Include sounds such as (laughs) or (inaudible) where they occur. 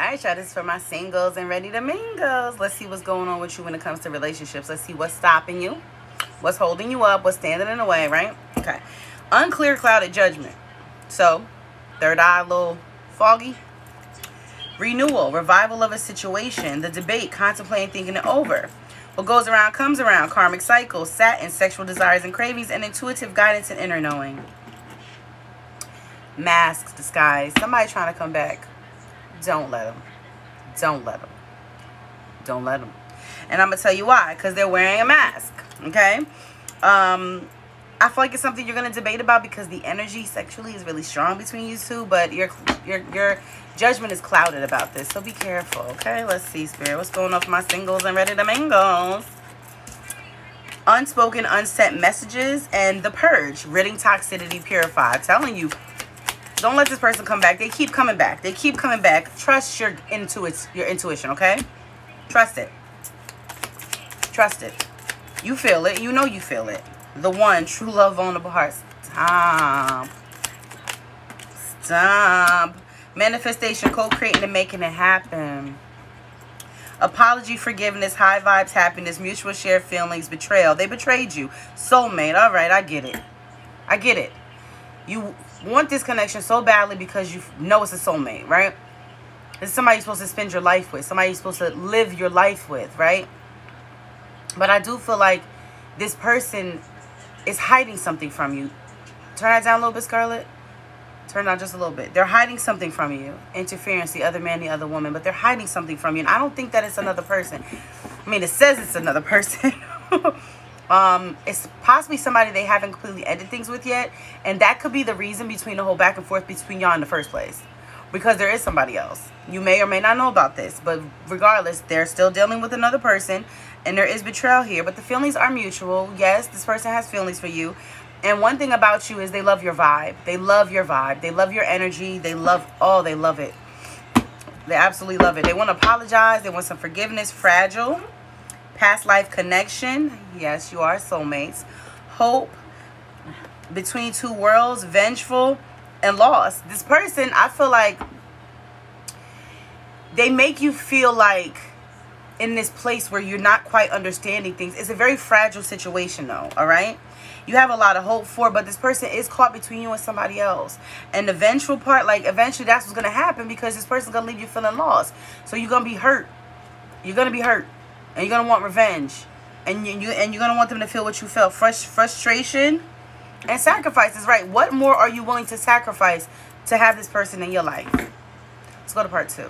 All right, y'all, this is for my singles and ready to mingles. Let's see what's going on with you when it comes to relationships. Let's see what's stopping you, what's holding you up, what's standing in the way, right? Okay. Unclear clouded judgment. So, third eye a little foggy. Renewal, revival of a situation, the debate, contemplating, thinking it over. What goes around comes around, karmic cycles, satin, sexual desires and cravings, and intuitive guidance and inner knowing. Masks, disguise, somebody trying to come back don't let them. Don't let them. Don't let them. And I'm going to tell you why. Because they're wearing a mask. Okay? Um, I feel like it's something you're going to debate about because the energy sexually is really strong between you two. But your, your, your judgment is clouded about this. So be careful. Okay? Let's see, Spirit. What's going on for my singles and ready to mingles? Unspoken, unsent messages and the purge. Ridding toxicity purified. telling you don't let this person come back. They keep coming back. They keep coming back. Trust your intuit your intuition, okay? Trust it. Trust it. You feel it. You know you feel it. The one, true love, vulnerable hearts. Stop. Stop. Manifestation, co-creating and making it happen. Apology, forgiveness, high vibes, happiness, mutual shared feelings, betrayal. They betrayed you. Soulmate. All right, I get it. I get it. You want this connection so badly because you know it's a soulmate, right? It's somebody you're supposed to spend your life with. Somebody you're supposed to live your life with, right? But I do feel like this person is hiding something from you. Turn that down a little bit, Scarlett. Turn down just a little bit. They're hiding something from you. Interference, the other man, the other woman. But they're hiding something from you. And I don't think that it's another person. I mean, it says it's another person. (laughs) um, it's possibly somebody they haven't completely ended things with yet. And that could be the reason between the whole back and forth between y'all in the first place. Because there is somebody else. You may or may not know about this. But regardless, they're still dealing with another person. And there is betrayal here. But the feelings are mutual. Yes, this person has feelings for you. And one thing about you is they love your vibe. They love your vibe. They love your energy. They love, oh, they love it. They absolutely love it. They want to apologize. They want some forgiveness. Fragile. Past life connection. Yes, you are soulmates. Hope. Between two worlds. Vengeful. And lost. This person, I feel like they make you feel like in this place where you're not quite understanding things. It's a very fragile situation though, all right? You have a lot of hope for, but this person is caught between you and somebody else. And the vengeful part, like eventually that's what's going to happen because this person's going to leave you feeling lost. So you're going to be hurt. You're going to be hurt and you're gonna want revenge, and you, you and you're gonna want them to feel what you felt, Frust frustration, and sacrifices. Right? What more are you willing to sacrifice to have this person in your life? Let's go to part two.